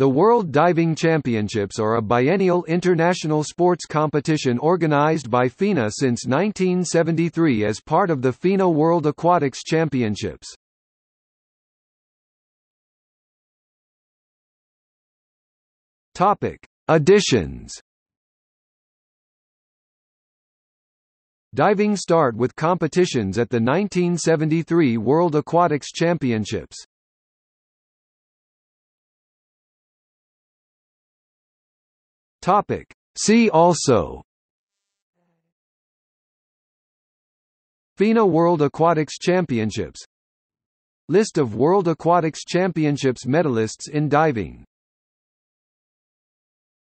The World Diving Championships are a biennial international sports competition organized by FINA since 1973 as part of the FINA World Aquatics Championships. Topic: Editions. Diving start with competitions at the 1973 World Aquatics Championships. Topic. See also. FINA World Aquatics Championships. List of World Aquatics Championships medalists in diving